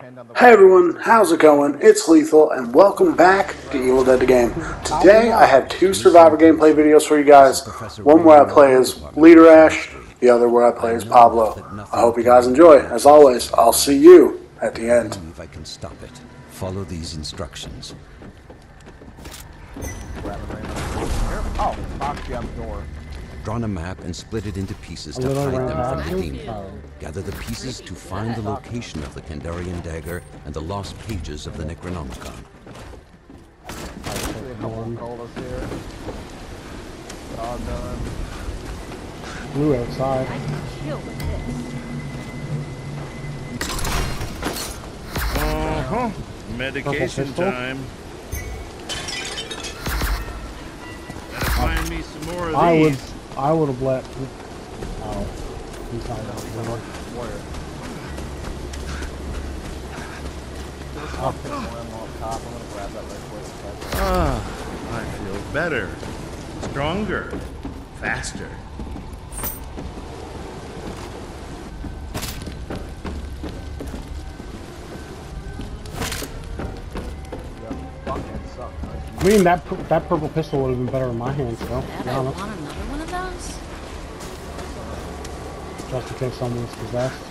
Hey everyone, how's it going? It's Lethal, and welcome back to Evil Dead the Game. Today I have two Survivor gameplay videos for you guys. One where I play as Leader Ash, the other where I play as Pablo. I hope you guys enjoy. As always, I'll see you at the end. If I can stop it, follow these instructions. Oh, Foxy on door. Drawn a map and split it into pieces to hide them from the demon. Gather the pieces to find the location of the Kandarian dagger and the lost pages of the Necronomicon. Actually, a couple of colas here. All done. Blue outside. I can kill with this. Uh-huh. Medication time. Gotta find me some more of I would. I would have let. Oh, he's not out there. Warrior. There's a pistol top. I'm gonna grab that right quick. Ah, I feel better. Stronger. Faster. Yep. I mean, that that purple pistol would have been better in my hands, though. Just in case someone's possessed.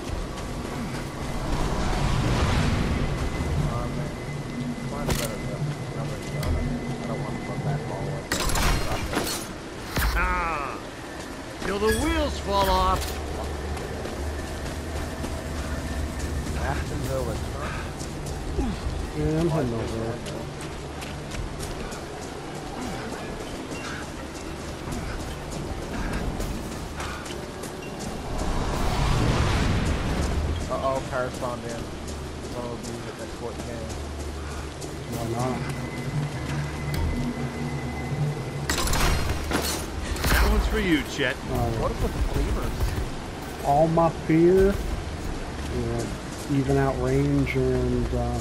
For. Uh, What is with the cleavers? all my fear, even out range and uh,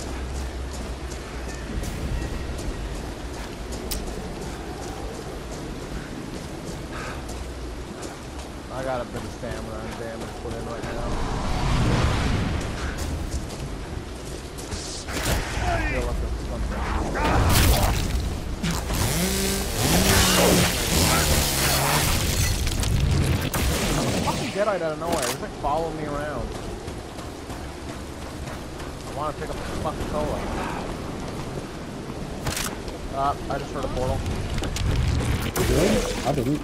Fucking Deadite out of nowhere. It's like following me around. I want to pick up the fucking cola. Uh, I just heard a portal. good. I didn't.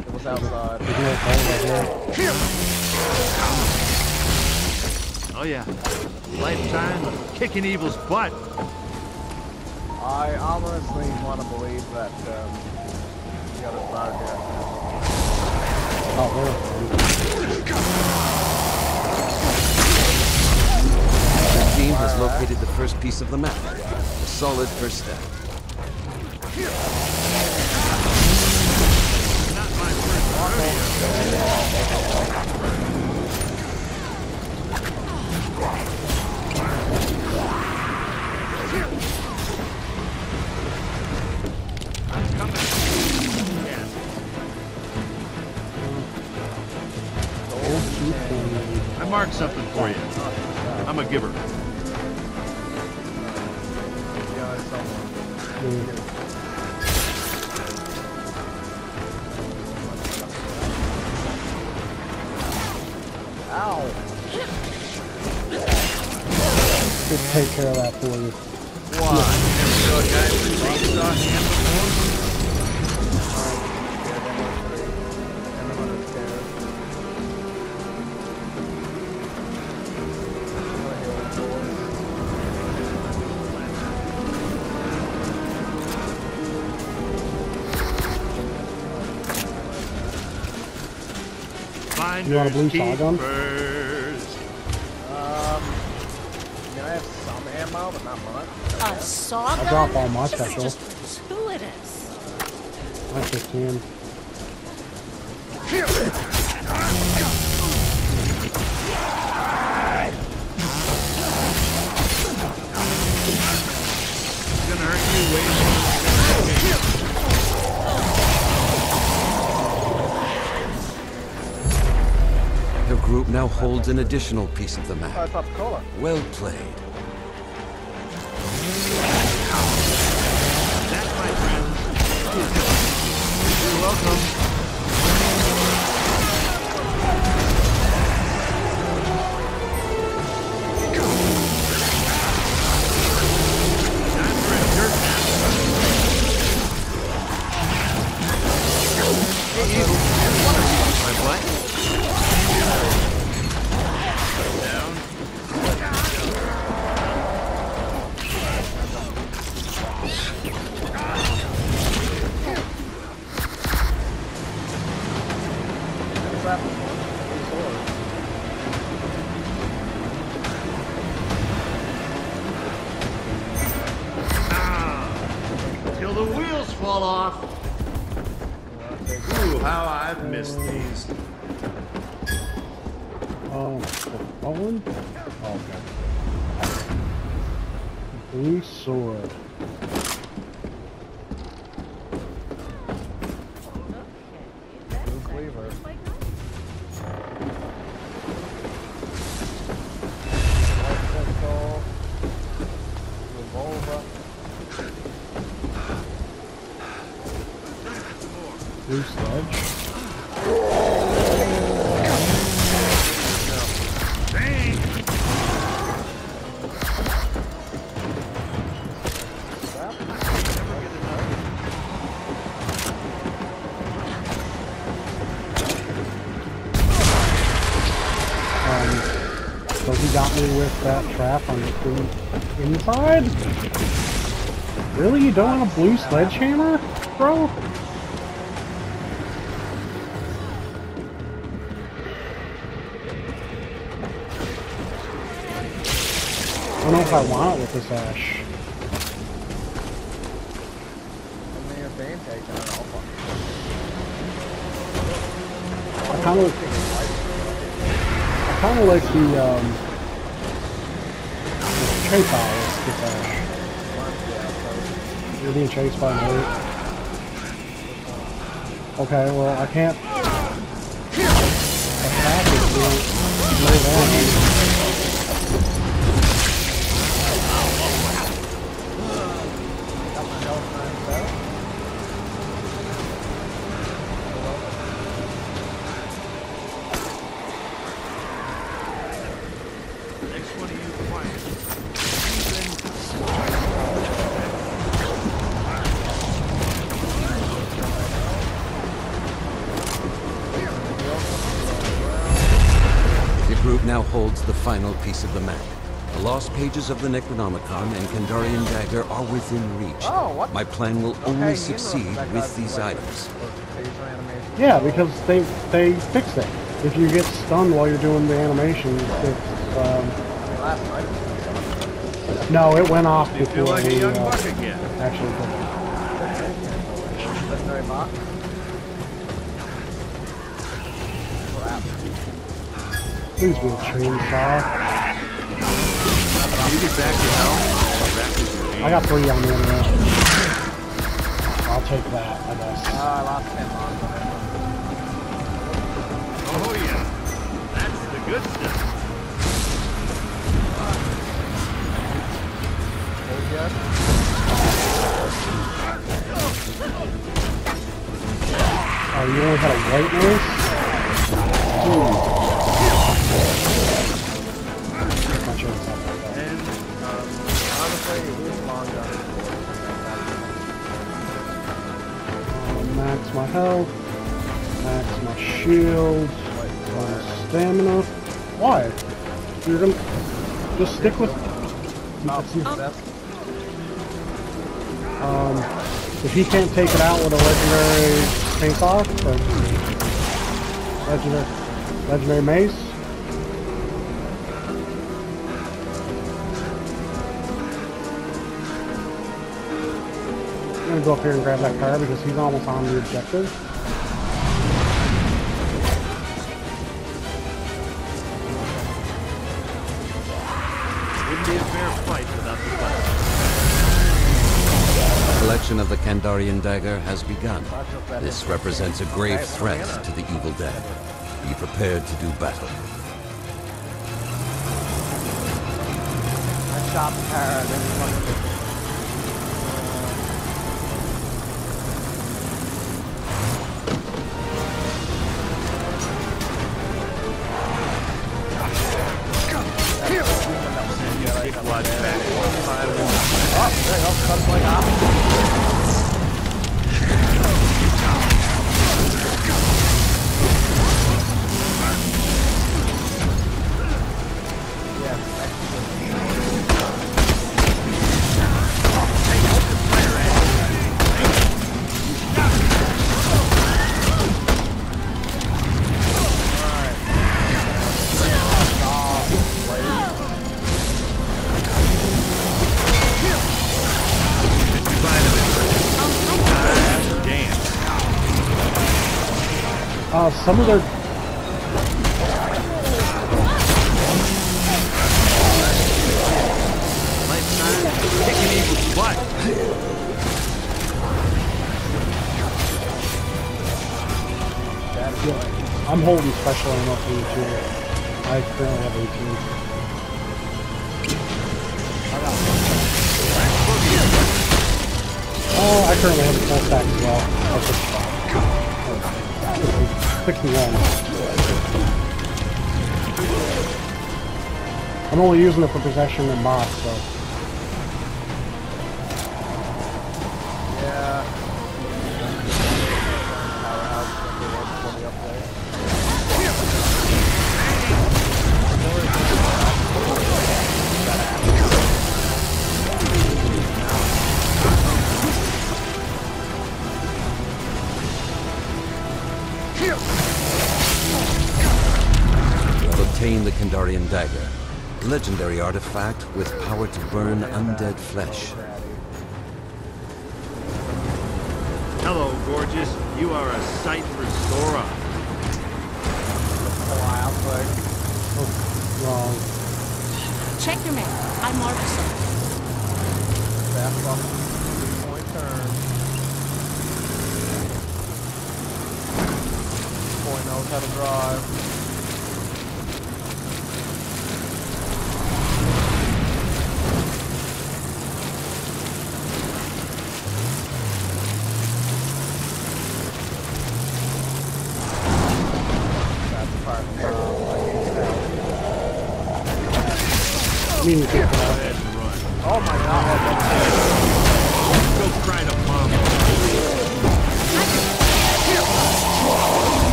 It was outside. There's no phone right here. Oh yeah. Lifetime of kicking evil's butt. I honestly want to believe that um, the other side here. Oh, The team has located the first piece of the map. A solid first step. Not my first. I marked something for you. I'm a giver. Yeah. Ow! Could take care of that for you. Why? Never You want a blue Finders, shotgun? keepers. Um, I mean, I have some ammo, but not much. A saw gun? drop all my This is special. just who it is. I 15. It's now holds an additional piece of the map. it's up cola. Well played. He got me with that trap on the in- inside? Really? You don't want a blue sledgehammer, bro? I don't know if I want it with this ash. And then your bane take on alpha. I kind of, kind of like the um, ash. You're being chased by an. Okay, well I can't it. Final piece of the map. The lost pages of the Necronomicon and Kandarian Dagger are within reach. Oh, what? My plan will Okay, only succeed with these like- items. Yeah, because they they fixed it. If you get stunned while you're doing the animation, it's um, I mean, last night it was no, it went off You feel before like a we young uh, buck again. actually did it. Please be a chainsaw. You get back to health. Back to your I got three on the internet. I'll take that, I guess. Ah, I lost 10 on that. Oh yeah, that's the good stuff. Oh, you only had a white nose? Take my chainsaw back. And um, Honestly, who's long gun? Uh, max my health. Max my shield. My stamina. Why? You're gonna just stick with. Um, if he can't take it out with a legendary or legendary, legendary mace, go up here and grab that car because he's almost on the objective. A the collection of the Kandarian dagger has begun. This represents a grave threat to the evil dead. Be prepared to do battle. Uh, some of their I'm holding special ammo for you too. I currently have 18. Oh, I currently have a full stack as well. 61. I'm only using it for possession and boss, so. Kandarian dagger, legendary artifact with power to burn undead flesh. Hello, gorgeous. You are a sight for sore eyes. Oh, I was like, Wrong. Check your map. I'm Marcus. fast off three-point turn. Boy knows oh, how to drive.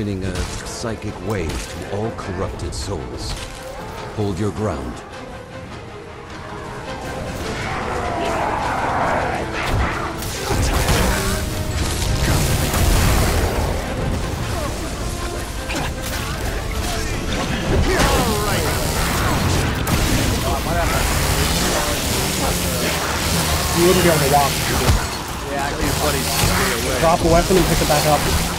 Transmitting a psychic wave to all corrupted souls. Hold your ground. You wouldn't be able to walk. if you did. Yeah, I see buddy's away. Drop a weapon and pick it back up.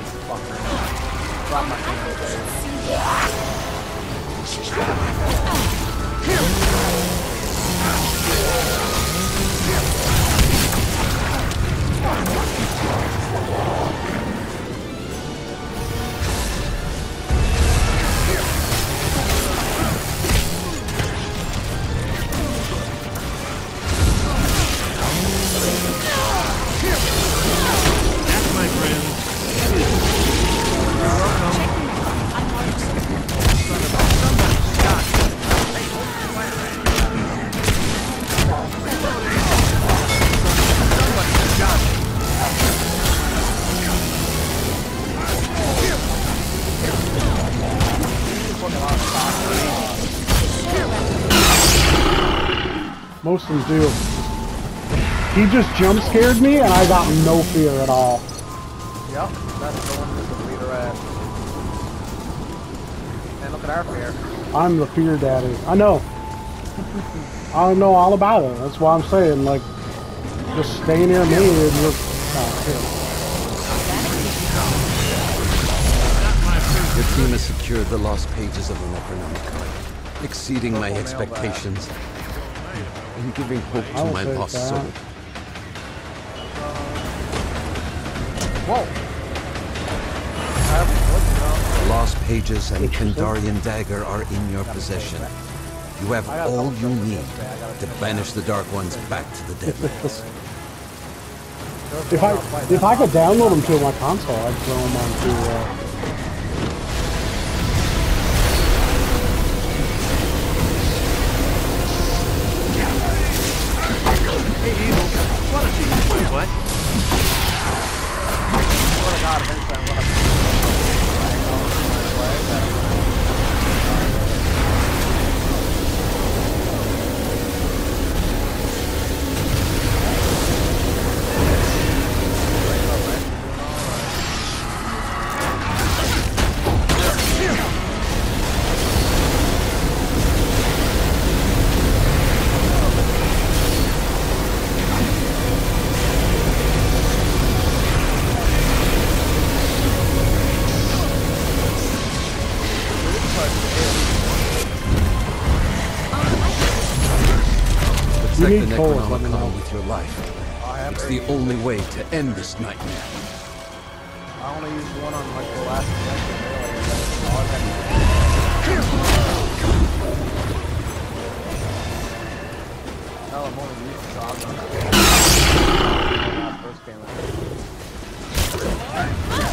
Is fucker. Drop my. Most of do. He just jump scared me, and I got no fear at all. Yep, that's the one with the leader at. And look at our fear. I'm the fear daddy. I know. I know all about it. That's why I'm saying, like, just stay near me and you're. Oh, Your team has secured the lost pages of the Necronomicon, exceeding my expectations. In giving hope to my lost that. soul. Whoa! I have what's wrong? The lost pages and Kandarian dagger are in your possession. You have all you need to banish the Dark Ones back to the Deadlands. If I if I could download them to my console, I'd throw them onto. Uh, Protect the need let me know. Necronomicon with your life. It's the only way to end this nightmare. I only used one on like the last section earlier. That's all I had. No, I'm only used to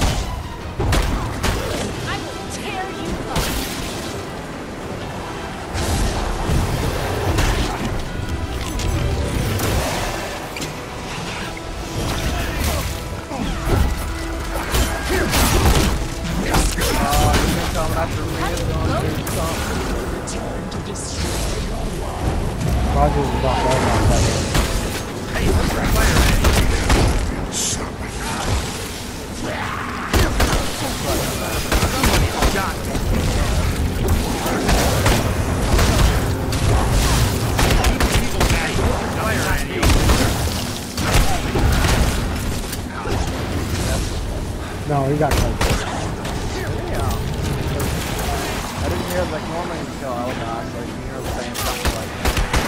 No, he got killed. Yeah. I didn't hear like normally you kill Eligos, like you hear them saying something like,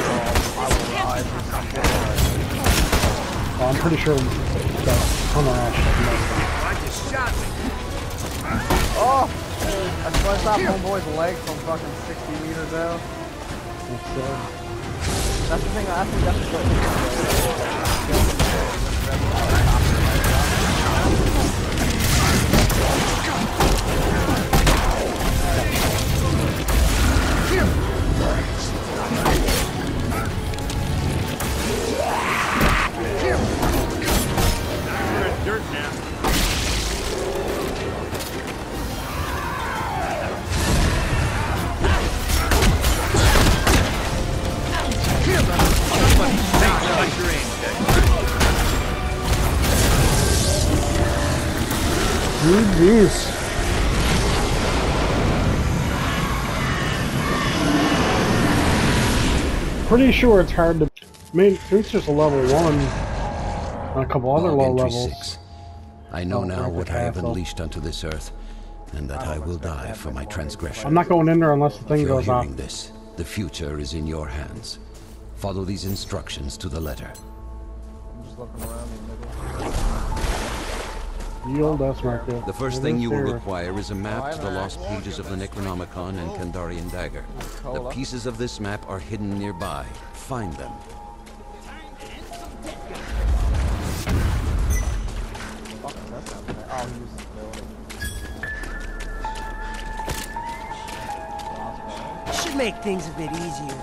oh, I will rise or something. Like, Well, I'm pretty sure that Hunter Ash doesn't know. I just shot me. oh! I sliced off homeboy's leg from fucking 60 meters out. That's, uh, That's the thing, I think that's the We're in now. Somebody stop like your aim. Jeez. Pretty sure it's hard to. I mean, it's just a level one. And a couple other low entry levels. Six. I know Oh, now what I have unleashed onto this earth, and that I will die for my transgression. I'm not going in there unless the thing If thing you're goes off. hearing this, the future is in your hands. Follow these instructions to the letter. I'm just looking around me, nigga. Yield us, Marco. The first It thing you will require is a map to the lost pages of the Necronomicon and Kandarian dagger. The pieces of this map are hidden nearby. Find them. Should make things a bit easier.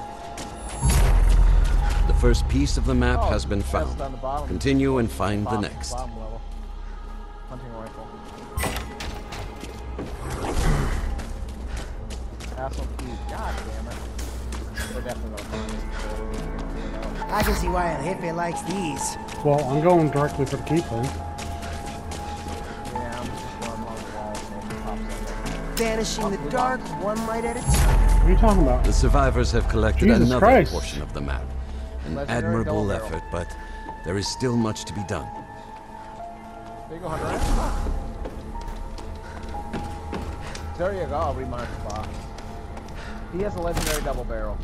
The first piece of the map Oh, has been found. down the bottom. Continue and find the next. level. Hunting rifle. Castle key. God damn it. They're definitely gonna find this. I can see why El Jefe likes these. Well, I'm going directly for the key up. Banishing the dark one light at a time. What are you talking about? The survivors have collected Jesus another Christ. portion of the map. An Legendary admirable double effort, but there is still much to be done. There you go, Hunter. There you go, I'll remark the box. He has a legendary double barrel.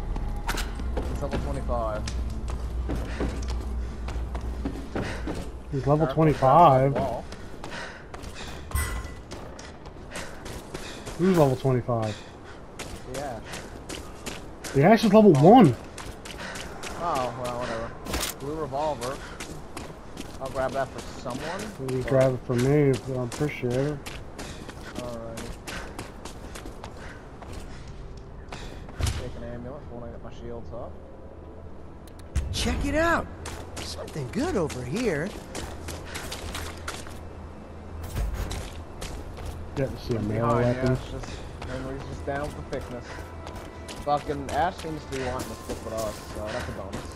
He's level 25. He's level 25. Who's level 25? Yeah. The Ash is level 1. Oh, well, whatever. Blue revolver. I'll grab that for someone. You grab it for me, I appreciate it. Alright. Take an amulet for when I get my shields up. Check it out. Something good over here. See a melee weapon. it's just, memory's just down for thickness. Fucking Ash seems to be wanting to stick with us, so that's a bonus.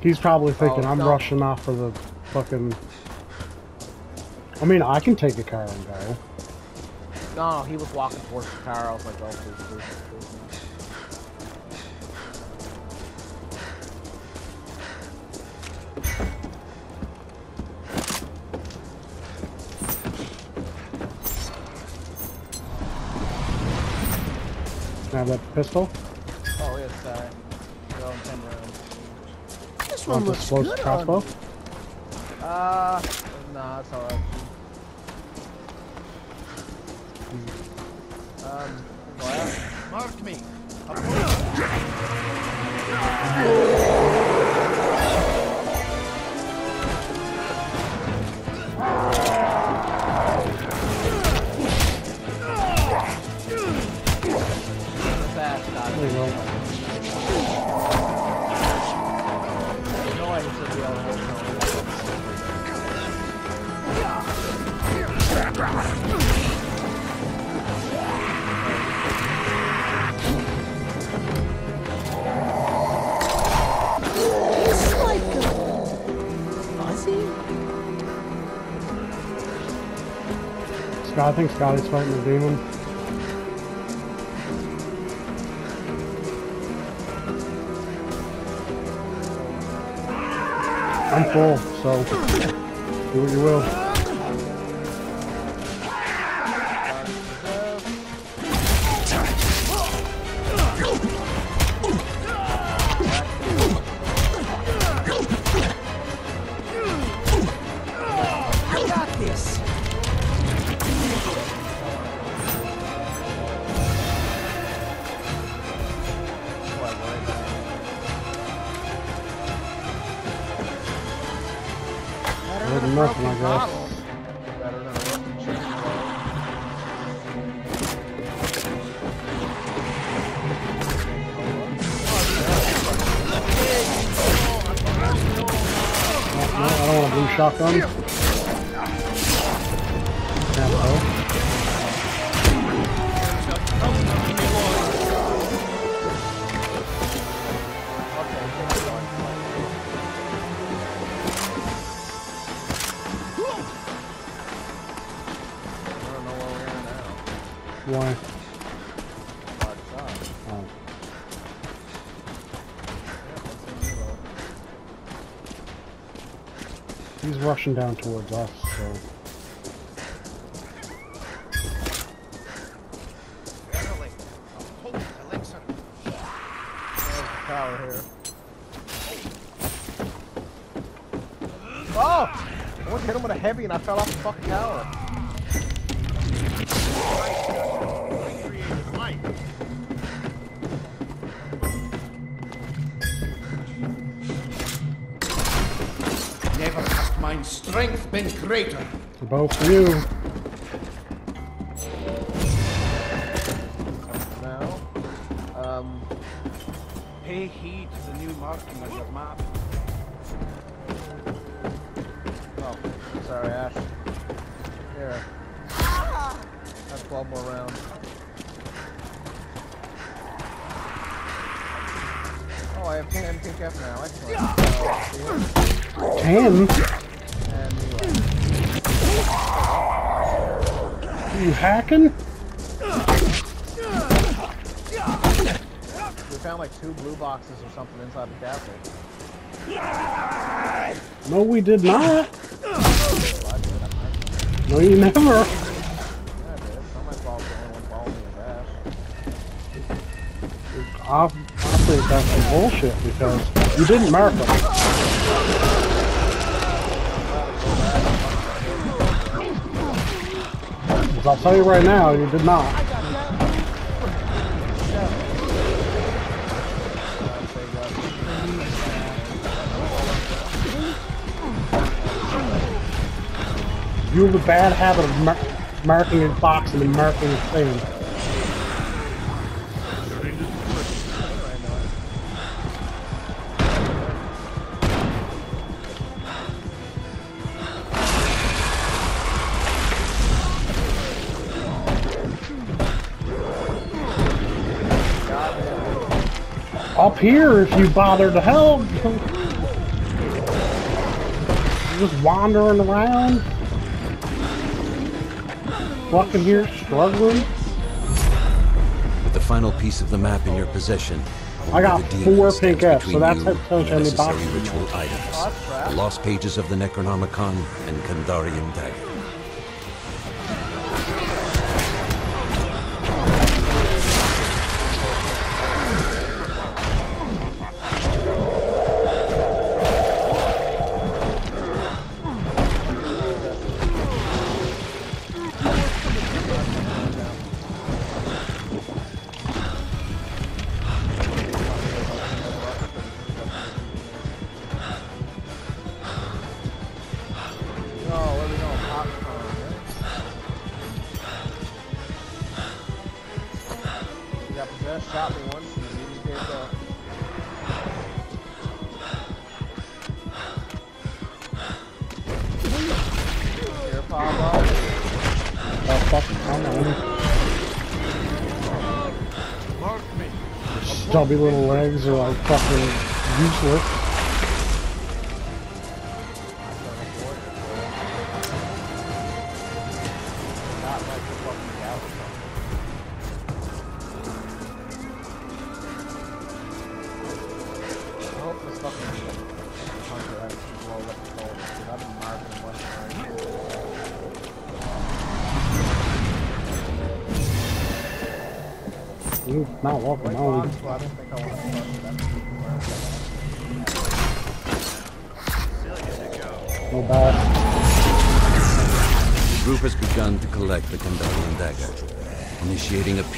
He's probably oh, thinking Oh, I'm no. rushing off for the fucking. I mean, I can take a car and go. No, no, he was walking towards the car. I was like, oh, please, please, please. Have that pistol? Oh, yeah, sorry. Go in 10 rounds. This one looks explosive good crossbow? on Uh, nah, it's alright. Um, glass. Mark me. Scott, I think Scotty's fighting the demon. I'm full, so do what you will. Don't rushing down towards us, so. Tower here. Oh! I went to hit him with a heavy and I fell off the fucking tower. Strength been greater. For both of you. we did not. No, you never. I, think that's some bullshit because you didn't mark them. Because I'll tell you right now, you did not. You have a bad habit of mar marking a box and then marking a thing. Up here, if you bother to help. Just wandering around. Fucking here, struggling. With the final piece of the map in your possession, I got four pink Fs, so that's how tells you how many boxes. ritual items. The lost pages of the Necronomicon and Kandarian dagger. Shot me once, and immediately gave up. Here, Pablo. Oh, fucking come on. Mark me. Stubby little legs are like fucking useless.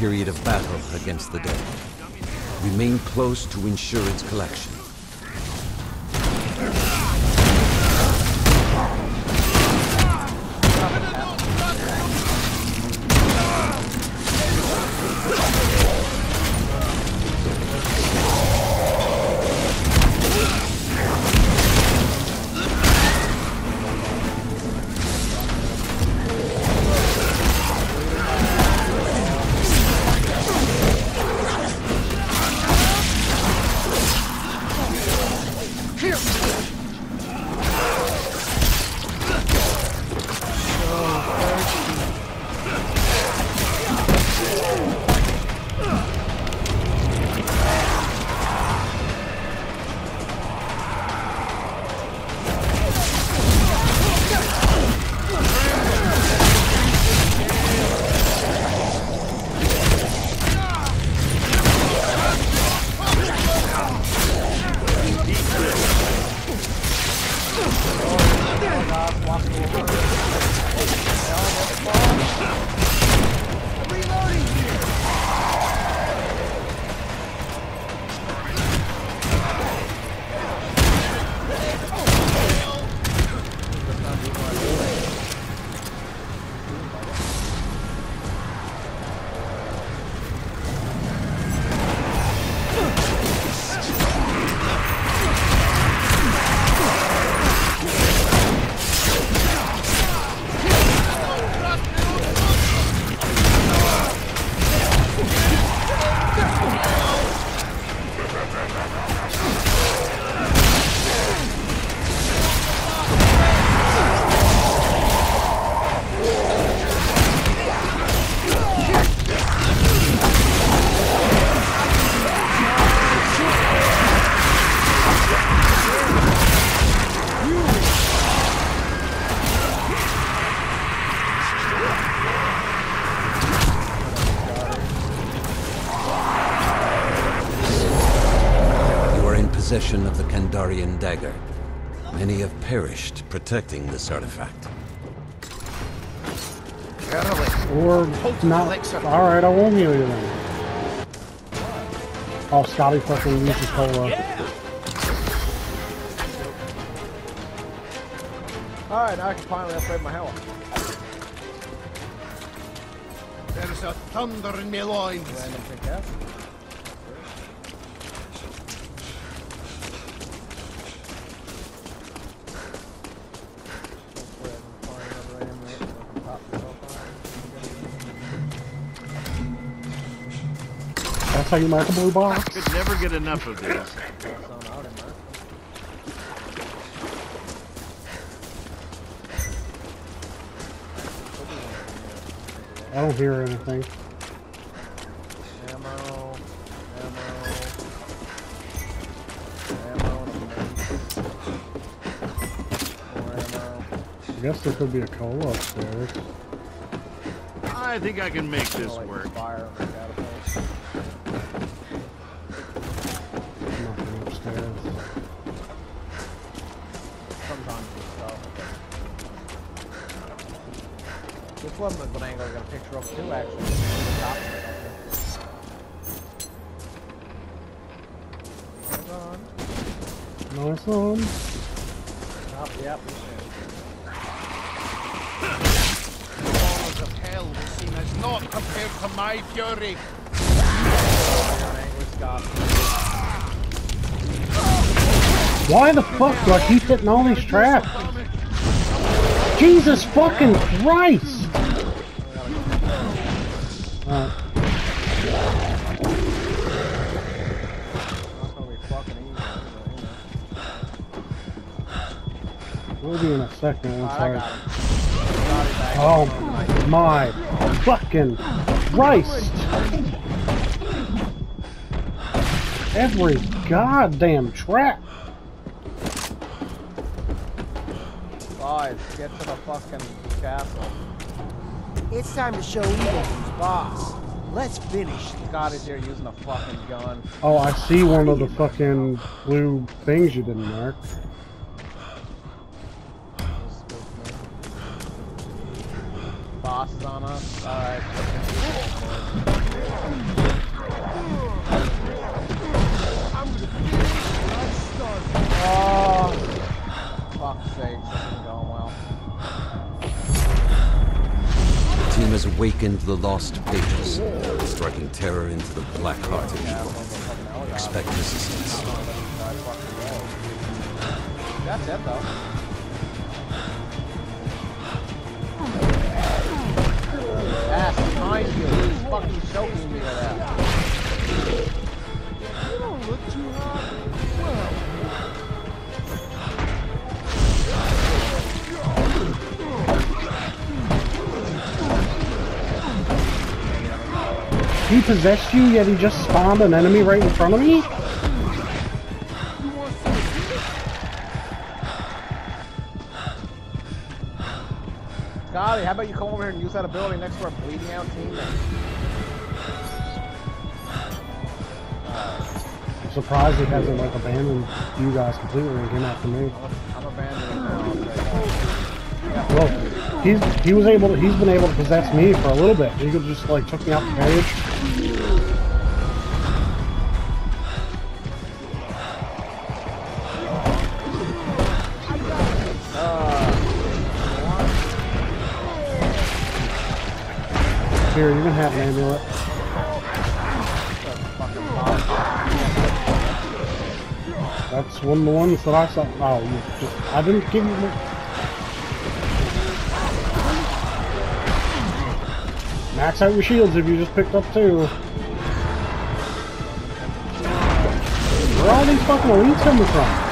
Period of battle against the dead. Remain close to ensure its collection. Protecting this artifact. Or not. Alright, I won't heal you then. Oh, Scotty fucking uses cola. Alright, I can finally upgrade my health. There's a thunder in my loins. How you mark a blue box. Could never get enough of these. Some out in there. I don't hear anything. Ammo, ammo, ammo, and. More ammo. I guess there could be a cola upstairs. I think I can make this Like work. One was an angle I got a picture of too, actually. Top of it up there. Hold on. Nice one. Top, yep, we should. Horrors of hell will seem as not compared to my fury. You're an angry Scot. Why the fuck do I keep hitting all these traps? Jesus fucking Christ! Alright, That's gonna be fucking easy. anyway, we'll be in a second once Alright, I got I... him. Oh my fucking Christ! Every goddamn trap! Guys, get to the fucking castle. It's time to show Evil who's boss. Let's finish. Scotty's here using a fucking gun. Oh, I see one of the fucking blue things you didn't mark. Awakened the lost pages, striking terror into the black heart of evil. Expect resistance. That's it though. Ass behind you. He's fucking choking me. He possessed you, yet he just spawned an enemy right in front of me? Scotty, how about you come over here and use that ability next to our bleeding out teammate? I'm surprised he hasn't like abandoned you guys completely and came after me. I'm abandoning now. I'll say that. Well, he's he was able to he's been able to possess me for a little bit. He could just like took me out the page. Here, you can have an amulet. That's one of the ones that I saw. Oh, you I didn't give you. Max out your shields if you just picked up two. Where are all these fucking elites coming from?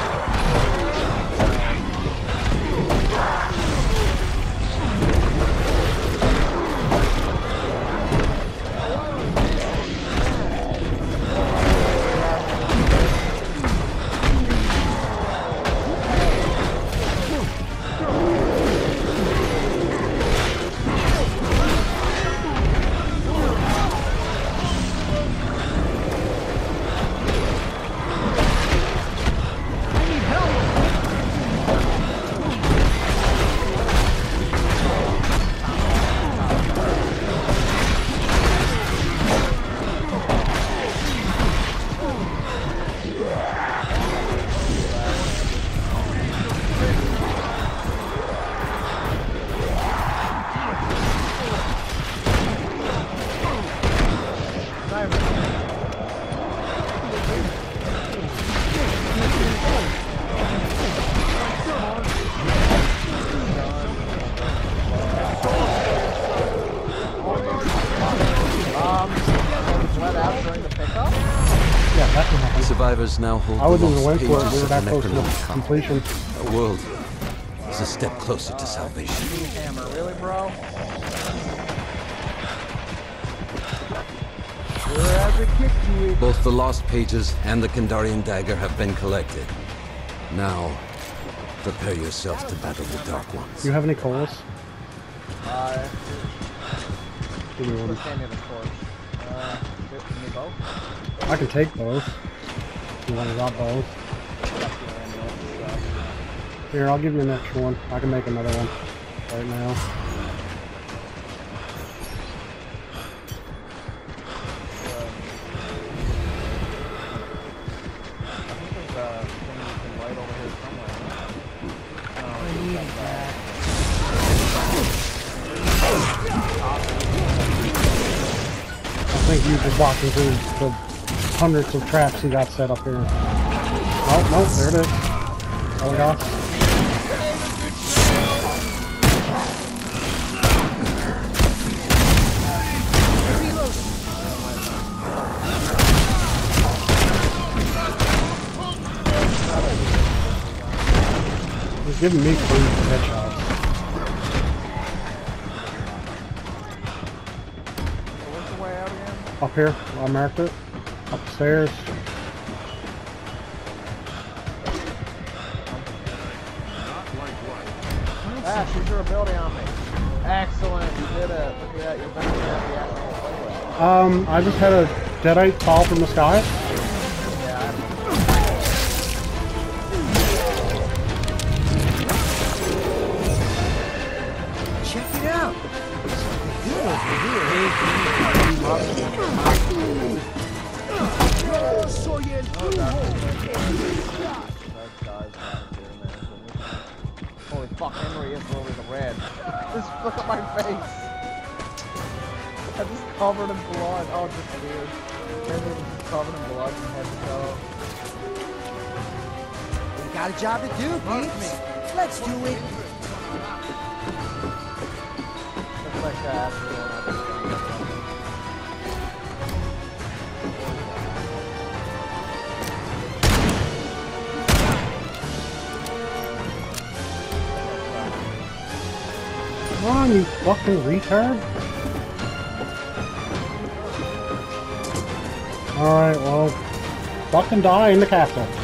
Survivors now hold I wouldn't the even lost went for it. pages We were of that the close to Necronomicon. completion. Our world is a step closer to salvation. Hammer, really, bro? Where has it kicked you? Both the lost pages and the Kandarian dagger have been collected. Now, prepare yourself to battle the Dark Ones. Do you have any coals? Uh, Give me one. just hand me. Uh, give me both. I can take both. Want to got both? Here, I'll give you an extra one. I can make another one right now. I think you just walking through the hundreds of traps he got set up here. Oh, no, there it is. Oh. He's giving me free headshots. So where's the way out again? Up here, I marked it. Ah, she threw a building on me. Excellent, you did it. Look at that, you're better than the actual. Um, I just had a deadite fall from the sky. Job to do, Pete. Let's do it. Looks like uh, after going up there. Come on, you fucking retard. Alright, well, fucking die in the castle.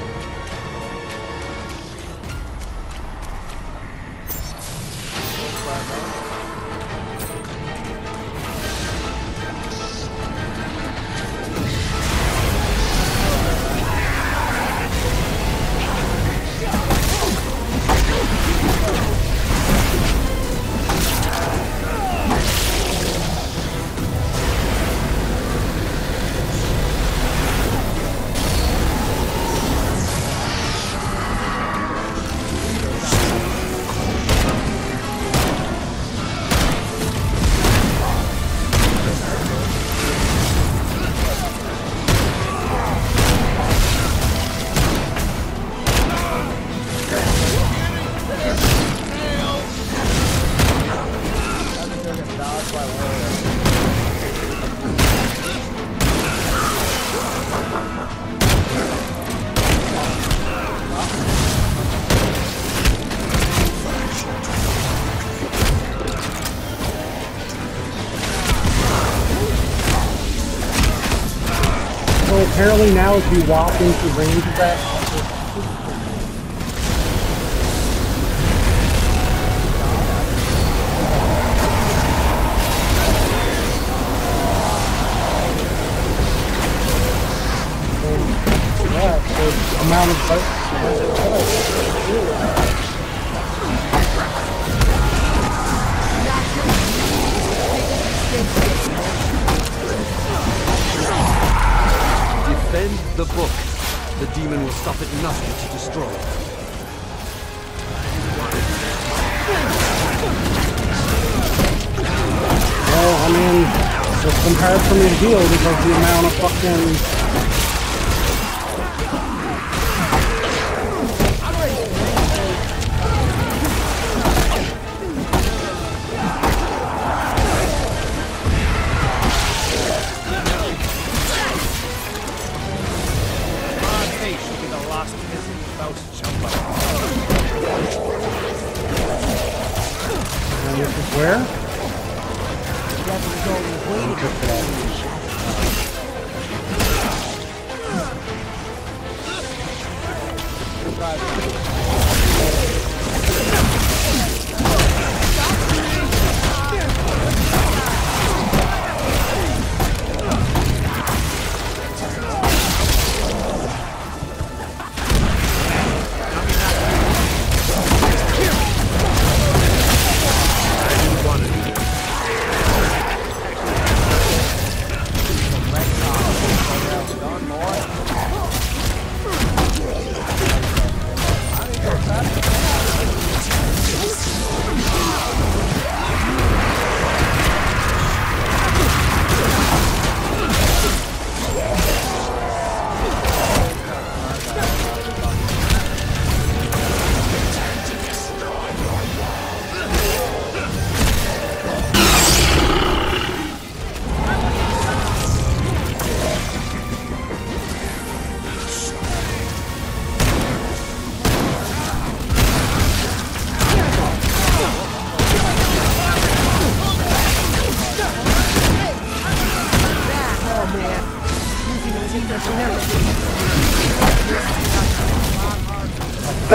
Now if you walk into range of that, amount of Defend the book. The demon will stop at nothing to destroy. Well, I mean, it's been hard for me to deal because the amount of fucking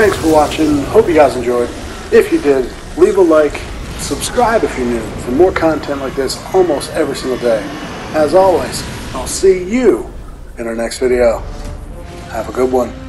Thanks for watching. Hope you guys enjoyed. If you did, leave a like, subscribe if you're new for more content like this almost every single day. As always, I'll see you in our next video. Have a good one.